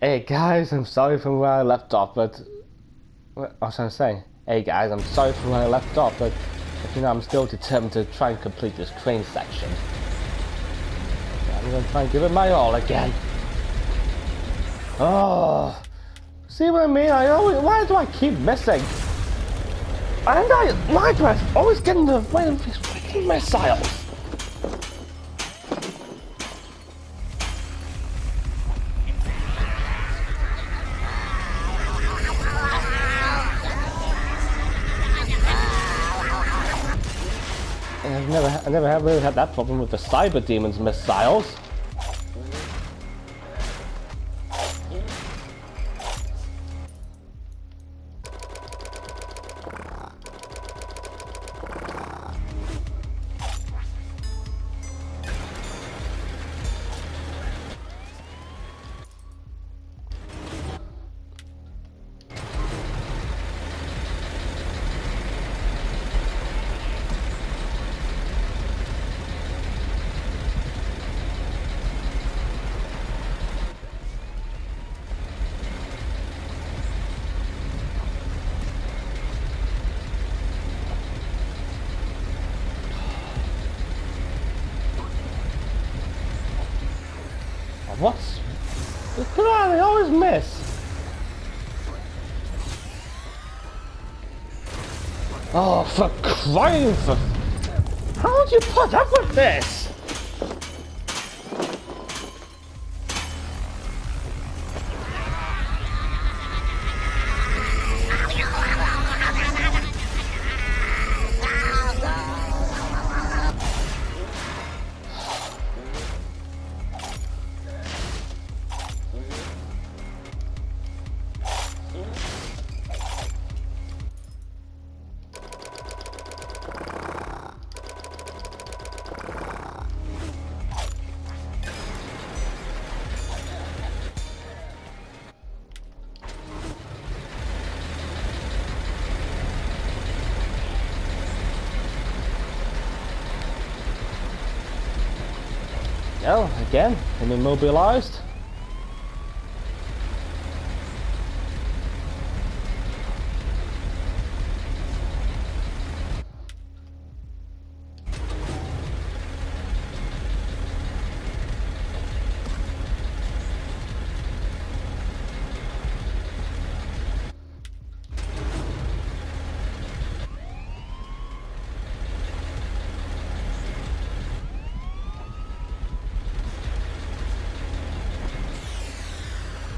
Hey guys, I'm sorry for where I left off, but what was I trying to say? Hey guys, I'm sorry for where I left off, but, but you know I'm still determined to try and complete this crane section. I'm gonna try and give it my all again. Oh, see what I mean? I always why do I keep missing? And I do I always get in the way of these freaking missiles? I never have really had that problem with the Cyber Demons missiles. What's... Come on, they always miss. Oh, for crying for... How would you put up with this? Well, again, I'm immobilized.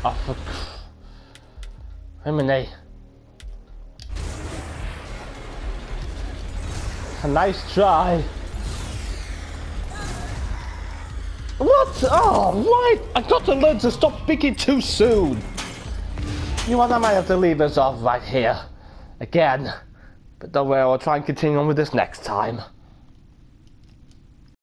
Oh, for... Remini. A nice try. What? Oh, right. I got to learn to stop speaking too soon. You know what? I might have to leave us off right here. Again. But don't worry, I'll try and continue on with this next time.